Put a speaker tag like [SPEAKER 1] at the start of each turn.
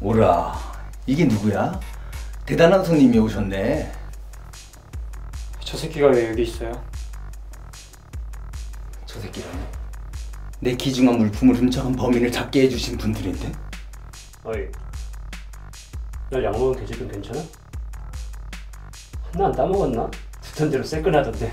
[SPEAKER 1] 오라, 이게 누구야? 대단한 손님이 오셨네.
[SPEAKER 2] 저 새끼가 왜 여기 있어요?
[SPEAKER 1] 저 새끼라니? 내 귀중한 물품을 훔쳐간 범인을 잡게 해주신 분들인데?
[SPEAKER 2] 어이, 날양모은 돼지 좀 괜찮아? 하나 안 따먹었나? 듣던 대로 새끈하던데.